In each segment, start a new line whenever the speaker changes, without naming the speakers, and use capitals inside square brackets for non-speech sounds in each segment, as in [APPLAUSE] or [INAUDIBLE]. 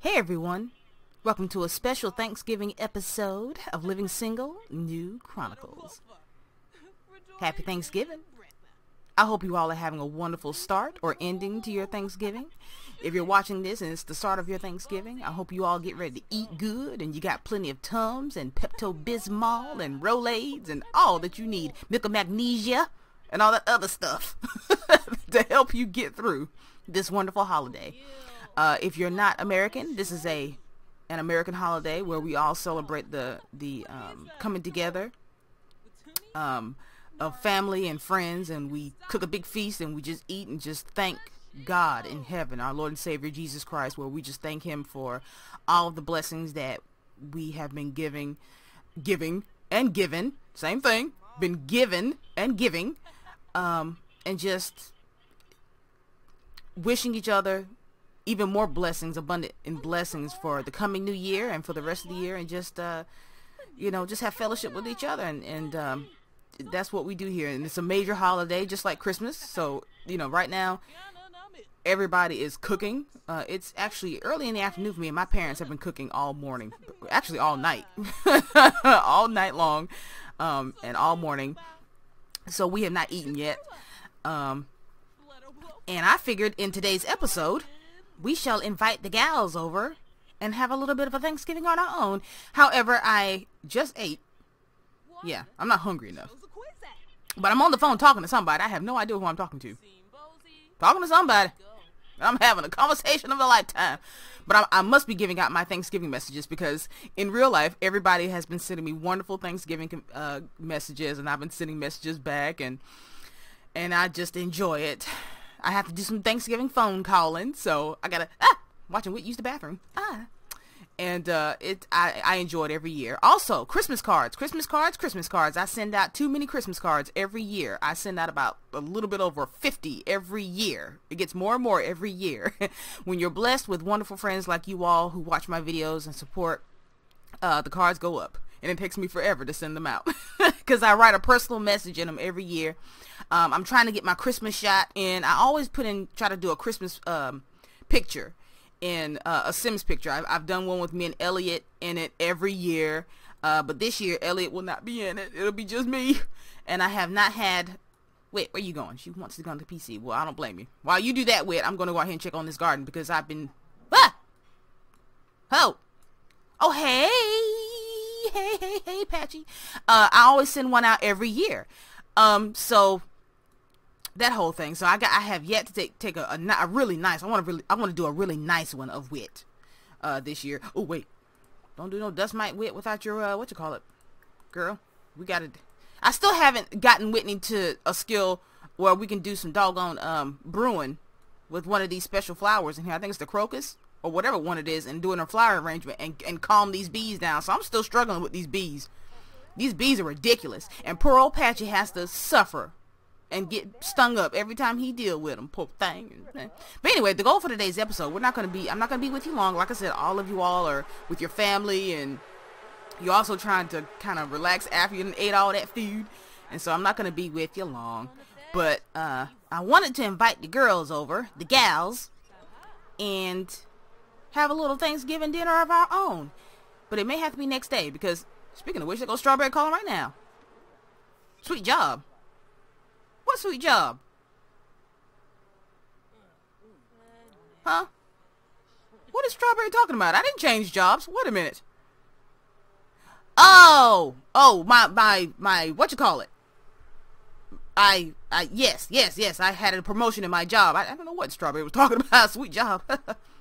Hey everyone, welcome to a special Thanksgiving episode of Living Single New Chronicles. Happy Thanksgiving. I hope you all are having a wonderful start or ending to your Thanksgiving. If you're watching this and it's the start of your Thanksgiving, I hope you all get ready to eat good and you got plenty of Tums and Pepto-Bismol and Rolaids and all that you need. Milk of magnesia and all that other stuff [LAUGHS] to help you get through this wonderful holiday. Uh, if you're not American, this is a an American holiday where we all celebrate the the um, coming together um, of family and friends, and we cook a big feast and we just eat and just thank God in heaven, our Lord and Savior Jesus Christ, where we just thank Him for all of the blessings that we have been giving, giving and given, same thing, been given and giving, um, and just wishing each other even more blessings, abundant in blessings for the coming new year and for the rest of the year, and just uh, you know, just have fellowship with each other, and and um, that's what we do here. And it's a major holiday, just like Christmas. So you know, right now, everybody is cooking. Uh, it's actually early in the afternoon for me, and my parents have been cooking all morning, actually all night, [LAUGHS] all night long, um, and all morning. So we have not eaten yet. Um, and I figured in today's episode we shall invite the gals over and have a little bit of a Thanksgiving on our own. However, I just ate. Yeah, I'm not hungry enough. But I'm on the phone talking to somebody. I have no idea who I'm talking to. Talking to somebody. I'm having a conversation of a lifetime. But I, I, must be giving out my Thanksgiving messages because in real life, everybody has been sending me wonderful Thanksgiving uh, messages, and I've been sending messages back, and and I just enjoy it. I have to do some Thanksgiving phone calling, so I gotta ah watching Whit use the bathroom ah, and uh, it I I enjoy it every year. Also, Christmas cards, Christmas cards, Christmas cards. I send out too many Christmas cards every year. I send out about a little bit over fifty every year. It gets more and more every year. [LAUGHS] when you're blessed with wonderful friends like you all who watch my videos and support, uh, the cards go up and it takes me forever to send them out [LAUGHS] because I write a personal message in them every year. Um, I'm trying to get my Christmas shot and I always put in, try to do a Christmas um, picture in uh, a Sims picture. I've, I've, done one with me and Elliot in it every year. Uh, but this year, Elliot will not be in it. It'll be just me. And I have not had... Wait, where you going? She wants to go on the PC. Well, I don't blame you. While you do that, Whit, I'm going to go ahead and check on this garden because I've been... Ah! Oh! Oh, hey! Hey, hey, hey, Patchy. Uh, I always send one out every year. Um, so that whole thing. So I got I have yet to take take a, a, a really nice. I want to really I want to do a really nice one of Whit uh this year. Oh wait. Don't do no dust mite Whit without your uh what you call it. Girl, we got to I still haven't gotten Whitney to a skill where we can do some doggone um brewing with one of these special flowers in here. I think it's the crocus or whatever one it is and doing a flower arrangement and and calm these bees down. So I'm still struggling with these bees. These bees are ridiculous. And poor old Patchy has to suffer and get stung up every time he deal with them. Poor thing. But anyway, the goal for today's episode, we're not going to be, I'm not going to be with you long. Like I said, all of you all are with your family and you're also trying to kind of relax after you ate all that food. And so I'm not going to be with you long. But uh, I wanted to invite the girls over, the gals, and have a little Thanksgiving dinner of our own. But it may have to be next day because, speaking of which, there goes Strawberry calling right now. Sweet job. What sweet job? Huh? What is Strawberry talking about? I didn't change jobs. Wait a minute. Oh, oh, my, my, my, what you call it? I, I, yes, yes, yes, I had a promotion in my job. I, I don't know what Strawberry was talking [LAUGHS] about. Sweet job. [LAUGHS]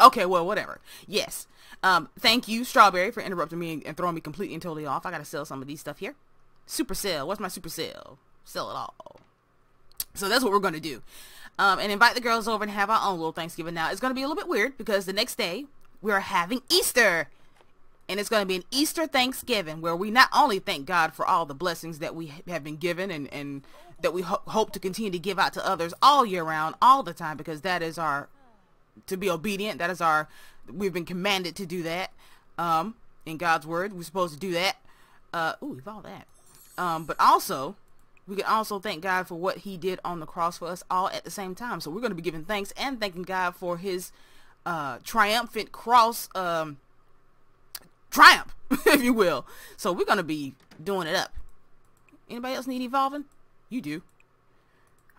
okay, well, whatever. Yes. Um, thank you, Strawberry, for interrupting me and, throwing me completely and totally off. I gotta sell some of these stuff here. Super sale. What's my super sale? sell it all. So that's what we're to do. Um, and invite the girls over and have our own little Thanksgiving. Now, it's to be a little bit weird because the next day we are having Easter. And it's going to be an Easter Thanksgiving where we not only thank God for all the blessings that we have been given and, and that we ho hope to continue to give out to others all year round, all the time, because that is our, to be obedient, that is our, we've been commanded to do that. Um, in God's word, we're supposed to do that. Uh, ooh, all that. Um, but also, we can also thank God for what he did on the cross for us all at the same time. So we're going to be giving thanks and thanking God for his uh, triumphant cross um, triumph, [LAUGHS] if you will. So we're gonna be doing it up. Anybody else need evolving? You do.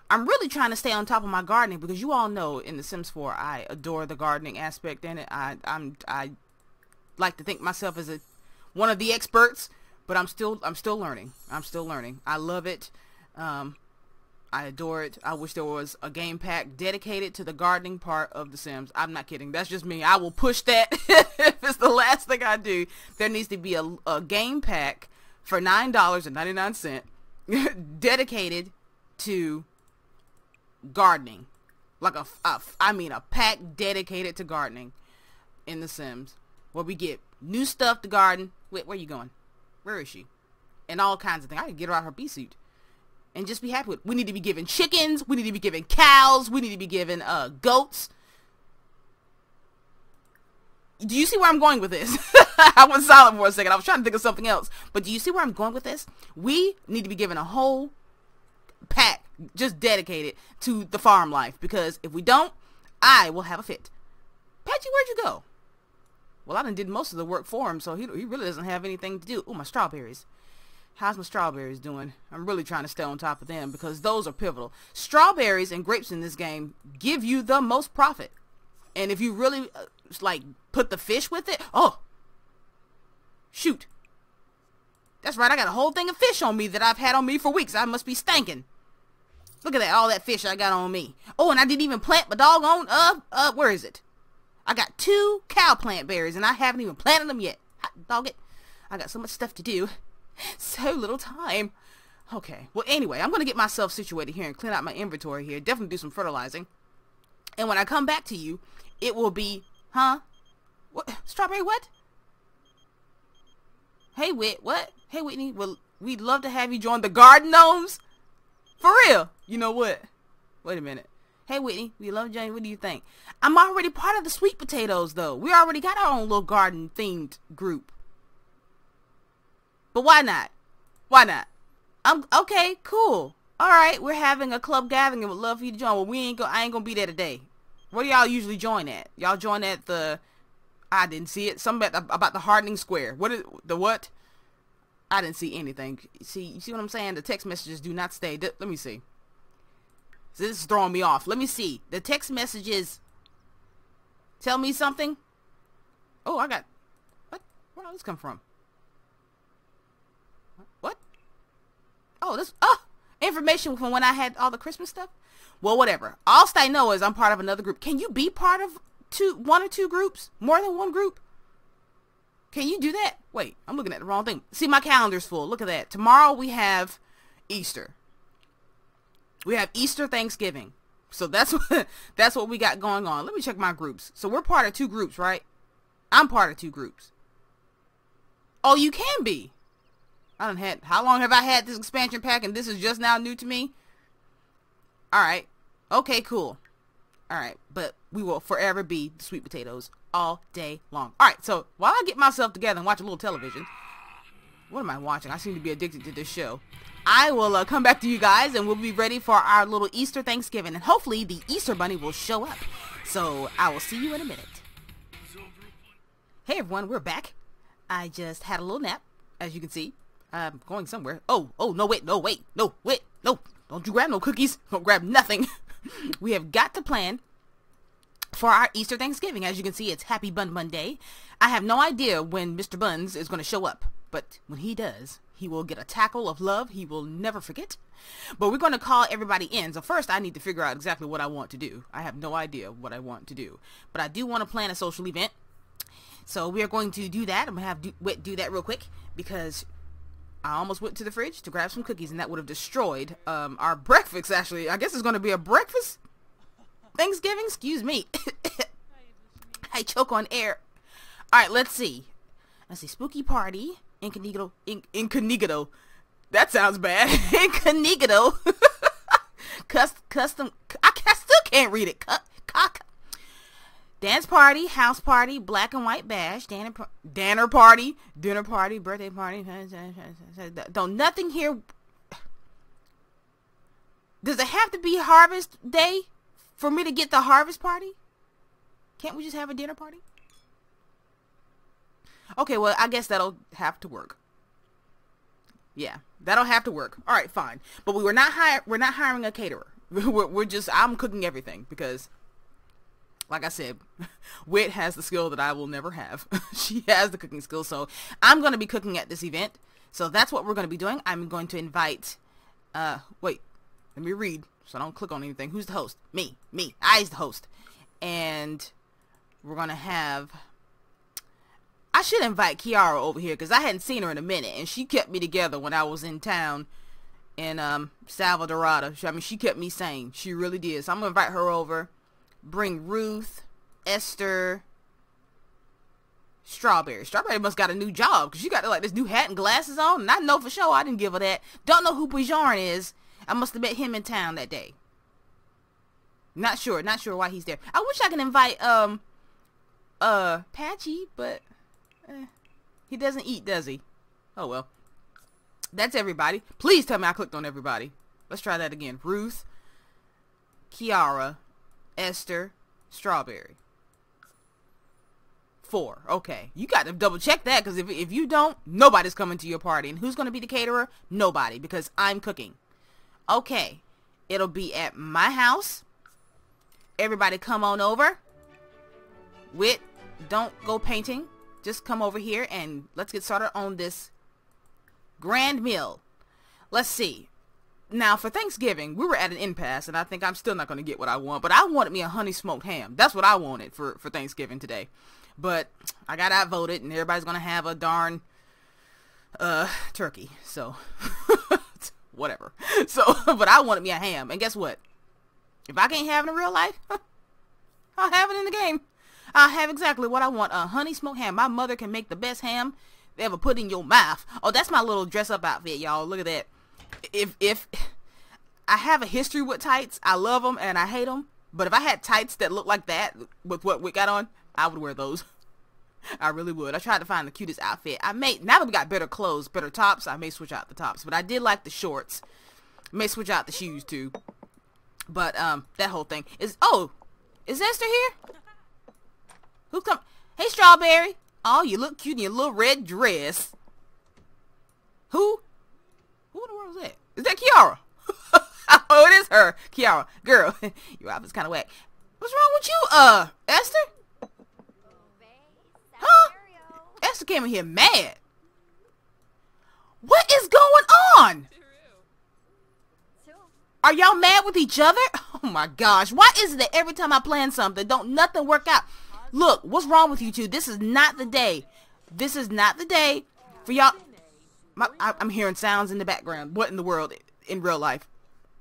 I'm really trying to stay on top of my gardening because you all know in The Sims 4 I adore the gardening aspect in it. I I'm I like to think myself as a one of the experts, but I'm still I'm still learning. I'm still learning. I love it. Um, I adore it. I wish there was a game pack dedicated to the gardening part of The Sims. I'm not kidding. That's just me. I will push that [LAUGHS] if it's the last thing I do. There needs to be a, a game pack for $9.99 [LAUGHS] dedicated to gardening. Like a, a, I mean a pack dedicated to gardening in The Sims. Where we get new stuff to garden. Wait, where are you going? Where is she? And all kinds of things. I could get her out her bee suit and just be happy with. It. We need to be given chickens. We need to be given cows. We need to be given uh, goats. Do you see where I'm going with this? [LAUGHS] I went silent for a second. I was trying to think of something else. But do you see where I'm going with this? We need to be given a whole pack just dedicated to the farm life. Because if we don't, I will have a fit. Patchy, where'd you go? Well, I done did most of the work for him, so he, he really doesn't have anything to do. Oh, my strawberries. How's my strawberries doing? I'm really trying to stay on top of them because those are pivotal. Strawberries and grapes in this game give you the most profit. And if you really uh, like put the fish with it, oh, shoot. That's right, I got a whole thing of fish on me that I've had on me for weeks. I must be stinking. Look at that, all that fish I got on me. Oh, and I didn't even plant my doggone, uh, uh, where is it? I got two cow plant berries and I haven't even planted them yet. Dog it. I got so much stuff to do. [LAUGHS] so little time. Okay. Well, anyway, I'm going to get myself situated here and clean out my inventory here. Definitely do some fertilizing. And when I come back to you, it will be, huh? What? Strawberry what? Hey, Whit, what? Hey, Whitney, well, we'd love to have you join the Garden Gnomes. For real. You know what? Wait a minute. Hey, Whitney, we love Jane. What do you think? I'm already part of the sweet potatoes, though. We already got our own little garden-themed group. But why not? Why not? I'm okay, cool. All right, we're having a club gathering and would love for you to join. Well, we ain't go. I ain't gonna be there today. Where do y'all usually join at? Y'all join at the. I didn't see it. Something about the, about the hardening square. What is the what? I didn't see anything. See, you see what I'm saying? The text messages do not stay. let me see. This is throwing me off. Let me see. The text messages tell me something. Oh, I got. What? Where did this come from? What? Oh, this oh information from when I had all the Christmas stuff. Well, whatever. All I know is I'm part of another group. Can you be part of two, one or two groups? More than one group? Can you do that? Wait, I'm looking at the wrong thing. See, my calendar's full. Look at that. Tomorrow we have Easter. We have Easter Thanksgiving. So that's [LAUGHS] what that's what we got going on. Let me check my groups. So we're part of two groups, right? I'm part of two groups. Oh, you can be. I don't had how long have I had this expansion pack and this is just now new to me? Alright. Okay, cool. Alright, but we will forever be sweet potatoes all day long. Alright, so while I get myself together and watch a little television, what am I watching? I seem to be addicted to this show. I will uh, come back to you guys and we'll be ready for our little Easter Thanksgiving and hopefully the Easter Bunny will show up. So I will see you in a minute. Hey everyone, we're back. I just had a little nap, as you can see. I'm going somewhere. Oh, oh, no, wait, no, wait, no, wait, no. Don't you grab no cookies. Don't grab nothing. [LAUGHS] we have got to plan for our Easter Thanksgiving. As you can see, it's Happy Bun Monday. I have no idea when Mr. Buns is going to show up, but when he does, he will get a tackle of love he will never forget. But we're going to call everybody in. So first, I need to figure out exactly what I want to do. I have no idea what I want to do. But I do want to plan a social event. So we are going to do that. I'm going to have do, do that real quick because I almost went to the fridge to grab some cookies, and that would have destroyed um, our breakfast, actually. I guess it's going to be a breakfast Thanksgiving? Excuse me. [COUGHS] I choke on air. All right, let's see. Let's see. Spooky Party. Incognito. In, incognito. That sounds bad. [LAUGHS] incognito. [LAUGHS] Custom, custom. I, I still can't read it. Cock. Dance party, house party, black and white bash, dinner, dinner party, dinner party, birthday party. [LAUGHS] Don't nothing here. Does it have to be harvest day for me to get the harvest party? Can't we just have a dinner party? Okay, well, I guess that'll have to work. Yeah, that'll have to work. All right, fine. But we were not hire we're not hiring a caterer. [LAUGHS] we're, we're just I'm cooking everything because like I said, [LAUGHS] Whit has the skill that I will never have. [LAUGHS] she has the cooking skill, so I'm going to be cooking at this event. So that's what we're going to be doing. I'm going to invite, uh, wait, let me read so I don't click on anything. Who's the host? Me. Me. I's the host. And we're going to have, I should invite Kiara over here because I hadn't seen her in a minute. And she kept me together when I was in town in um, Selvadorada. I mean, she kept me sane. She really did. So I'm going to invite her over bring Ruth, Esther, Strawberry. Strawberry must got a new job because she got like this new hat and glasses on. And I know for sure I didn't give her that. Don't know who Bajarn is. I must have met him in town that day. Not sure. Not sure why he's there. I wish I could invite um uh Patchy, but eh, he doesn't eat, does he? Oh well. That's everybody. Please tell me I clicked on everybody. Let's try that again. Ruth, Kiara, Esther, Strawberry. Four. Okay. You got to double check that because if, if you don't, nobody's coming to your party. And who's going to be the caterer? Nobody because I'm cooking. Okay. It'll be at my house. Everybody come on over. Whit, don't go painting. Just come over here and let's get started on this grand meal. Let's see. Now, for Thanksgiving, we were at an impasse, and I think I'm still not going to get what I want, but I wanted me a honey smoked ham. That's what I wanted for, for Thanksgiving today. But I got outvoted, and everybody's going to have a darn uh, turkey. So, [LAUGHS] whatever. [LAUGHS] So, but I wanted me a ham. And guess what? If I can't have it in real life, [LAUGHS] I'll have it in the game. I'll have exactly what I want. A honey smoked ham. My mother can make the best ham they ever put in your mouth. Oh, that's my little dress up outfit, y'all. Look at that if if I have a history with tights, I love them and I hate them. But if I had tights that look like that with what we got on, I would wear those. [LAUGHS] I really would. I tried to find the cutest outfit. I may now that we got better clothes, better tops, I may switch out the tops. But I did like the shorts. May switch out the shoes too. But um, that whole thing is. Oh, is Esther here? Who come? Hey, Strawberry. Oh, you look cute in your little red dress. Who? Who in the world is that? Is that Kiara? [LAUGHS] oh, it is her. Kiara. Girl, [LAUGHS] your outfit's kind of whack. What's wrong with you, uh, Esther? Huh? Esther came in here mad. What is going on? Are y'all mad with each other? [LAUGHS] Oh my gosh. Why is it that every time I plan something, don't nothing work out? Look, what's wrong with you two? This is not the day. This is not the day for y'all. I, am hearing sounds in the background. What in the world? In real life.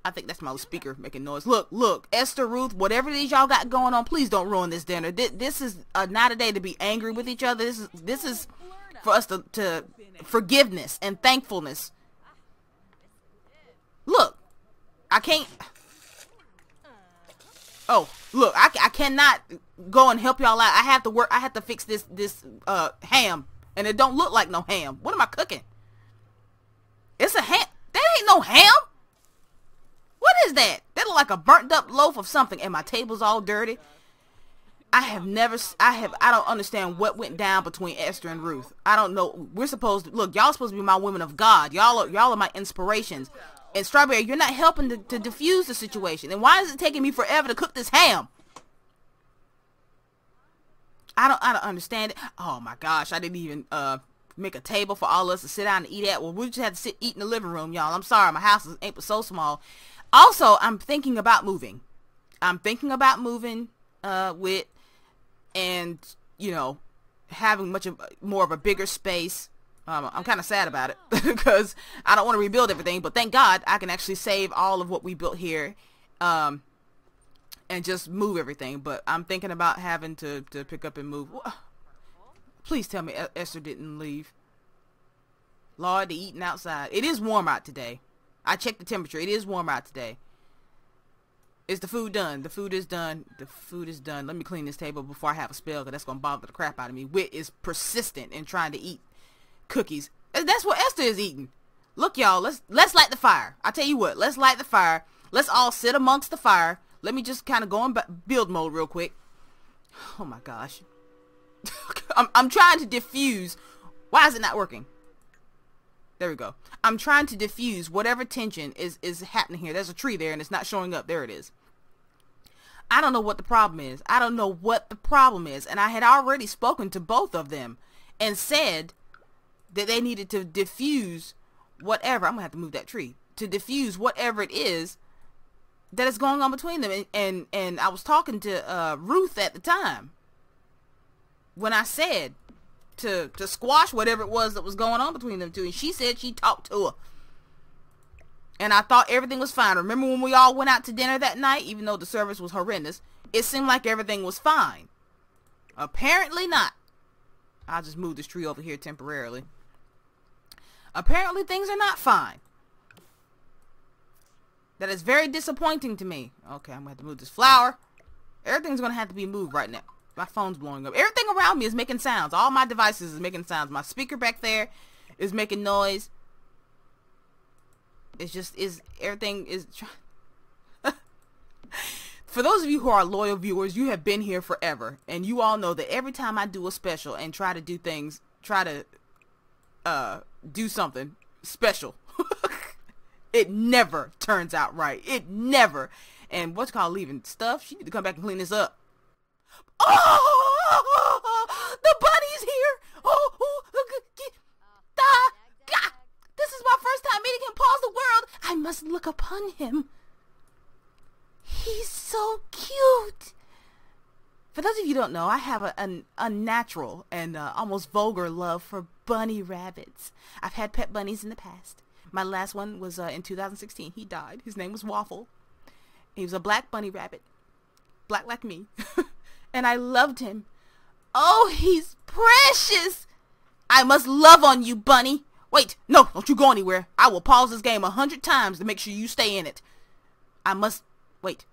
I think that's my speaker making noise. Look, look, Esther, Ruth, whatever these y'all got going on, please don't ruin this dinner. This, this is uh, not a day to be angry with each other. This is this is for us to, to forgiveness and thankfulness. Look, I can't. Oh, look, I, I cannot go and help y'all out. I have to work. I have to fix this this uh ham, and it don't look like no ham. What am I cooking? It's a ham. That ain't no ham. What is that? That look like a burnt up loaf of something. And my table's all dirty. I have never, I have, I don't understand what went down between Esther and Ruth. I don't know. We're supposed to, look, y'all supposed to be my women of God. Y'all are, y'all are my inspirations. And Strawberry, you're not helping to, to diffuse the situation. And why is it taking me forever to cook this ham? I don't, I don't understand it. Oh my gosh, I didn't even, uh, make a table for all of us to sit down and eat at. Well, we just had to sit eat in the living room, y'all. I'm sorry, my house is ain't so small. Also, I'm thinking about moving. I'm thinking about moving uh, with, and you know, having much of more of a bigger space. Um, I'm kind of sad about it [LAUGHS] because I don't want to rebuild everything, but thank God I can actually save all of what we built here, um, and just move everything. But I'm thinking about having to to pick up and move. Please tell me Esther didn't leave. Lord, they eating outside. It is warm out today. I checked the temperature. It is warm out today. Is the food done? The food is done. The food is done. Let me clean this table before I have a spell because that's going to bother the crap out of me. Whit is persistent in trying to eat cookies. That's what Esther is eating. Look, y'all. Let's let's light the fire. I tell you what. Let's light the fire. Let's all sit amongst the fire. Let me just kind of go in build mode real quick. [SIGHS] Oh my gosh. [LAUGHS] I'm, I'm trying to diffuse. Why is it not working? There we go. I'm trying to diffuse whatever tension is, is happening here. There's a tree there and it's not showing up. There it is. I don't know what the problem is. I don't know what the problem is. And I had already spoken to both of them and said that they needed to diffuse whatever. I'm going to have to move that tree. To diffuse whatever it is that is going on between them. And, and, and I was talking to uh, Ruth at the time when I said to to squash whatever it was that was going on between them two. And she said she talked to her. And I thought everything was fine. Remember when we all went out to dinner that night, even though the service was horrendous? It seemed like everything was fine. Apparently not. I'll just move this tree over here temporarily. Apparently things are not fine. That is very disappointing to me. Okay, I'm going to have to move this flower. Everything's going to have to be moved right now. My phone's blowing up. Everything around me is making sounds. All my devices is making sounds. My speaker back there is making noise. It's just is everything is. [LAUGHS] for those of you who are loyal viewers, you have been here forever, and you all know that every time I do a special and try to do things, try to uh do something special, [LAUGHS] it never turns out right. It never. And what's called leaving stuff? She need to come back and clean this up. Oh, the bunny's here. Oh, oh, ah, this is my first time meeting him. Pause the world. I must look upon him. He's so cute. For those of you who don't know, I have a, an unnatural and uh, almost vulgar love for bunny rabbits. I've had pet bunnies in the past. My last one was uh, in 2016. He died. His name was Waffle. He was a black bunny rabbit. Black like me. [LAUGHS] and I loved him. Oh, he's precious. I must love on you, Bunny. Wait, no, don't you go anywhere. I will pause this game a hundred times to make sure you stay in it. I must, wait.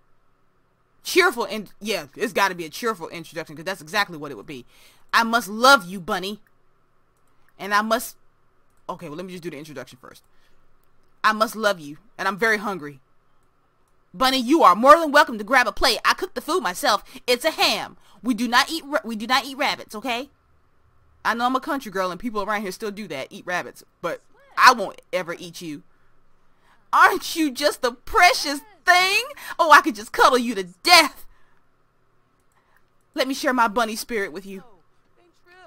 Cheerful, and yeah, it's got to be a cheerful introduction because that's exactly what it would be. I must love you, Bunny. And I must, okay, well, let me just do the introduction first. I must love you, and I'm very hungry. Bunny, you are more than welcome to grab a plate. I cooked the food myself. It's a ham. We do not eat we do not eat rabbits, okay? I know I'm a country girl and people around here still do that, eat rabbits, but I won't ever eat you. Aren't you just a precious thing? Oh, I could just cuddle you to death. Let me share my bunny spirit with you.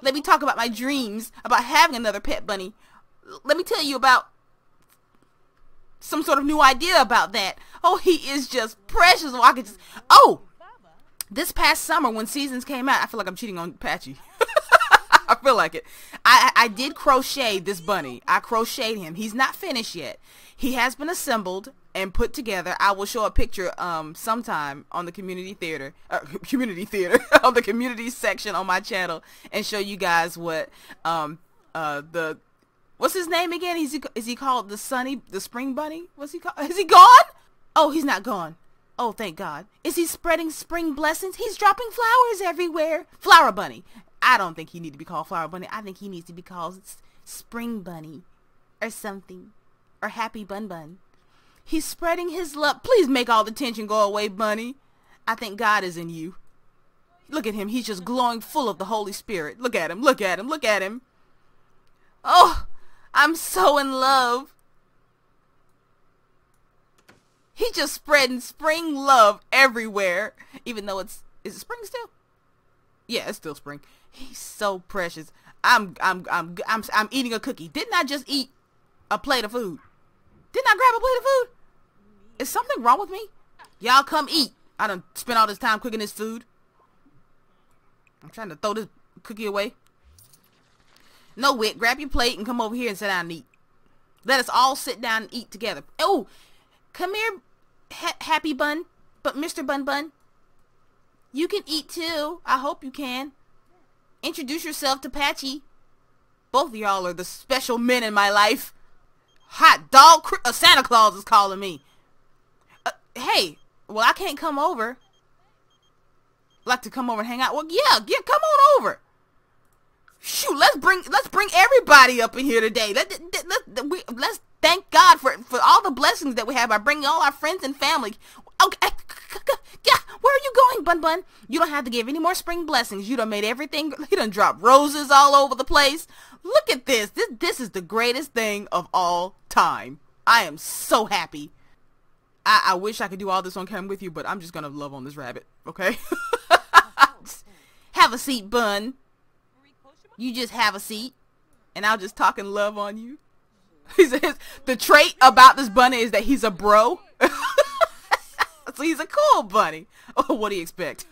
Let me talk about my dreams about having another pet bunny. Let me tell you about some sort of new idea about that. Oh, he is just precious. Oh, I could just. Oh, this past summer when seasons came out, I feel like I'm cheating on Patchy. [LAUGHS] I feel like it. I, I did crochet this bunny. I crocheted him. He's not finished yet. He has been assembled and put together. I will show a picture um sometime on the community theater, uh, [LAUGHS] community theater [LAUGHS] on the community section on my channel and show you guys what um uh the What's his name again? Is he is he called the Sunny the Spring Bunny? What's he called? Is he gone? Oh, he's not gone. Oh, thank God. Is he spreading spring blessings? He's dropping flowers everywhere. Flower Bunny. I don't think he needs to be called Flower Bunny. I think he needs to be called Spring Bunny or something. Or Happy Bun Bun. He's spreading his love. Please make all the tension go away, Bunny. I think God is in you. Look at him. He's just glowing full of the Holy Spirit. Look at him. Look at him. Look at him. Oh, I'm so in love. He just spreading spring love everywhere. Even though it's is it spring still? Yeah, it's still spring. He's so precious. I'm I'm I'm I'm I'm eating a cookie. Didn't I just eat a plate of food? Didn't I grab a plate of food? Is something wrong with me? Y'all come eat. I done spent all this time cooking this food. I'm trying to throw this cookie away. No, Whit, grab your plate and come over here and sit down and eat. Let us all sit down and eat together. Oh, come here, ha Happy Bun, but Mr. Bun Bun. You can eat too. I hope you can. Introduce yourself to Patchy. Both of y'all are the special men in my life. Hot dog, uh, Santa Claus is calling me. Uh, hey, well, I can't come over. Like to come over and hang out? Well, yeah, yeah, come on over shoot, let's bring let's bring everybody up in here today. Let, let, let, we, let's thank God for for all the blessings that we have by bringing all our friends and family. Okay, eh, yeah, Where are you going, Bun Bun? You don't have to give any more spring blessings. You done made everything. [LAUGHS] You done dropped roses all over the place. Look at this. This this is the greatest thing of all time. I am so happy. I, I wish I could do all this on camera with you, but I'm just gonna love on this rabbit. Okay. [LAUGHS] have a seat, Bun. You just have a seat, and I'll just talk and love on you. [LAUGHS] He says the trait about this bunny is that he's a bro. [LAUGHS] so he's a cool bunny. [LAUGHS] Oh, what do you expect?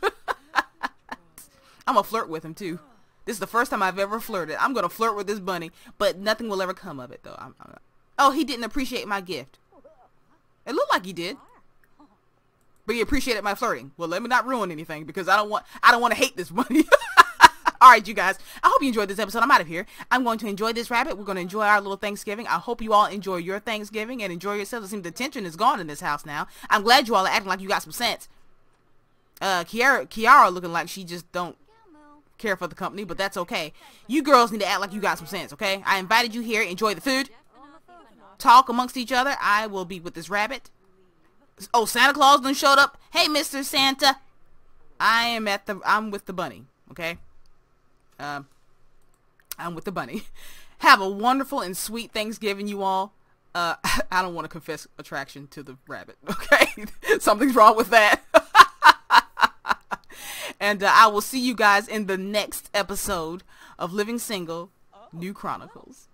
I'm gonna flirt with him too. This is the first time I've ever flirted. I'm gonna flirt with this bunny, but nothing will ever come of it though. I'm, I'm, oh, he didn't appreciate my gift. It looked like he did. But he appreciated my flirting. Well, let me not ruin anything because I don't want I don't want to hate this bunny. All right, you guys. I hope you enjoyed this episode. I'm out of here. I'm going to enjoy this rabbit. We're going to enjoy our little Thanksgiving. I hope you all enjoy your Thanksgiving and enjoy yourselves. It seems the tension is gone in this house now. I'm glad you all are acting like you got some sense. Uh, Kiara, Kiara looking like she just don't care for the company, but that's okay. You girls need to act like you got some sense, okay? I invited you here. Enjoy the food. Talk amongst each other. I will be with this rabbit. Oh, Santa Claus done showed up. Hey, Mr. Santa. I am at the, I'm with the bunny, okay? Um, I'm with the bunny. [LAUGHS] Have a wonderful and sweet Thanksgiving, you all. Uh, [LAUGHS] I don't want to confess attraction to the rabbit. [LAUGHS] Okay, something's wrong with that. and uh, I will see you guys in the next episode of Living Single, New Chronicles.